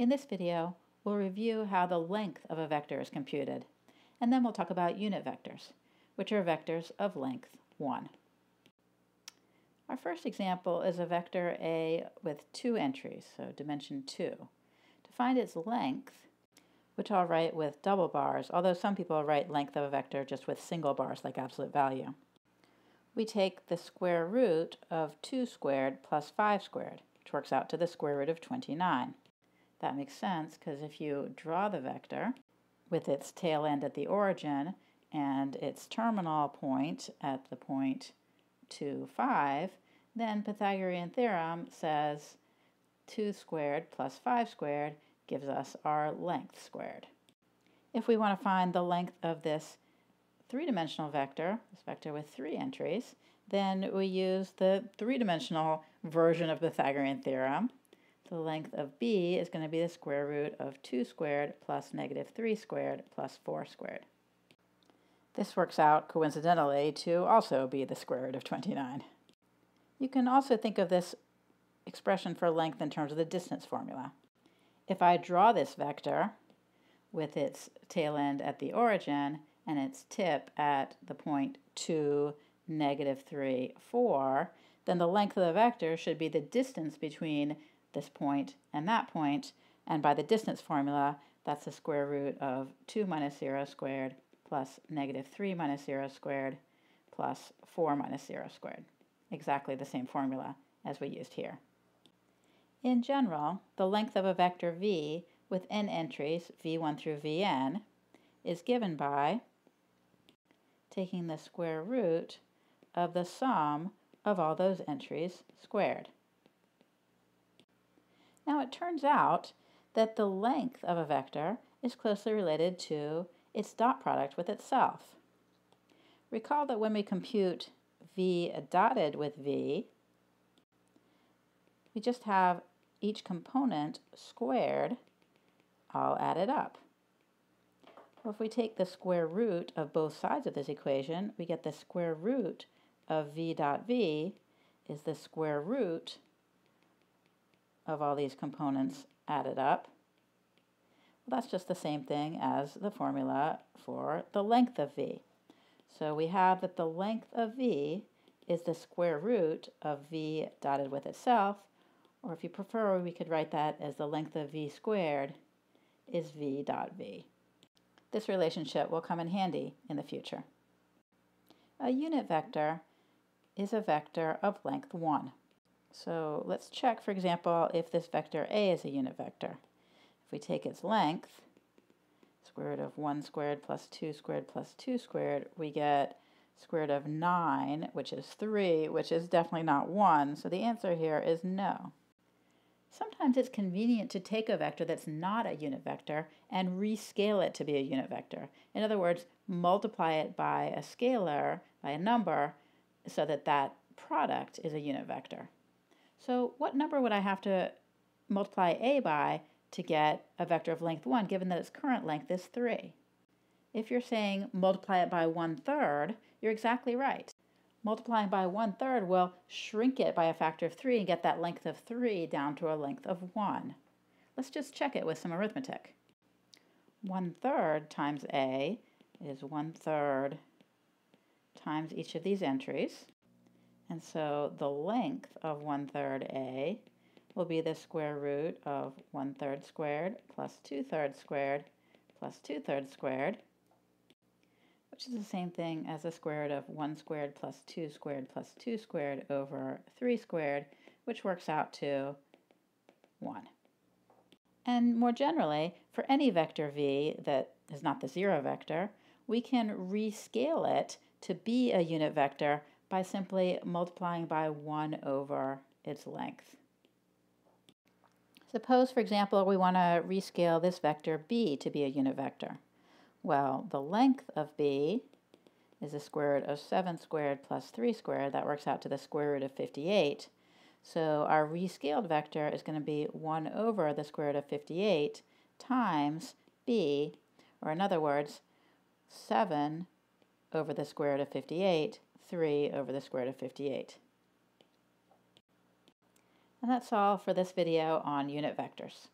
In this video, we'll review how the length of a vector is computed, and then we'll talk about unit vectors, which are vectors of length 1. Our first example is a vector A with two entries, so dimension 2. To find its length, which I'll write with double bars, although some people write length of a vector just with single bars like absolute value. We take the square root of 2 squared plus 5 squared, which works out to the square root of 29. That makes sense because if you draw the vector with its tail end at the origin and its terminal point at the point 2, 5, then Pythagorean theorem says 2 squared plus 5 squared gives us our length squared. If we want to find the length of this three-dimensional vector, this vector with three entries, then we use the three-dimensional version of Pythagorean theorem. The length of b is going to be the square root of 2 squared plus negative 3 squared plus 4 squared. This works out coincidentally to also be the square root of 29. You can also think of this expression for length in terms of the distance formula. If I draw this vector with its tail end at the origin and its tip at the point 2, negative 3, 4, then the length of the vector should be the distance between this point and that point, and by the distance formula, that's the square root of 2 minus 0 squared plus negative 3 minus 0 squared plus 4 minus 0 squared. Exactly the same formula as we used here. In general, the length of a vector v with n entries, v1 through vn, is given by taking the square root of the sum of all those entries squared. Now it turns out that the length of a vector is closely related to its dot product with itself. Recall that when we compute v dotted with v, we just have each component squared all added up. Well, if we take the square root of both sides of this equation, we get the square root of v dot v is the square root of all these components added up. Well, that's just the same thing as the formula for the length of v. So we have that the length of v is the square root of v dotted with itself, or if you prefer, we could write that as the length of v squared is v dot v. This relationship will come in handy in the future. A unit vector is a vector of length 1. So let's check, for example, if this vector A is a unit vector. If we take its length, square root of 1 squared plus 2 squared plus 2 squared, we get square root of 9, which is 3, which is definitely not 1. So the answer here is no. Sometimes it's convenient to take a vector that's not a unit vector and rescale it to be a unit vector. In other words, multiply it by a scalar, by a number, so that that product is a unit vector. So what number would I have to multiply a by to get a vector of length 1, given that its current length is 3? If you're saying multiply it by one-third, you're exactly right multiplying by one-third will shrink it by a factor of 3 and get that length of 3 down to a length of 1. Let's just check it with some arithmetic. One-third times a is one-third times each of these entries. And so the length of one-third a will be the square root of one-third squared plus two-thirds squared plus two-thirds squared which is the same thing as the square root of 1 squared plus 2 squared plus 2 squared over 3 squared, which works out to 1. And more generally, for any vector v that is not the zero vector, we can rescale it to be a unit vector by simply multiplying by 1 over its length. Suppose, for example, we want to rescale this vector b to be a unit vector. Well, the length of b is the square root of 7 squared plus 3 squared. That works out to the square root of 58. So our rescaled vector is going to be 1 over the square root of 58 times b, or in other words, 7 over the square root of 58, 3 over the square root of 58. And that's all for this video on unit vectors.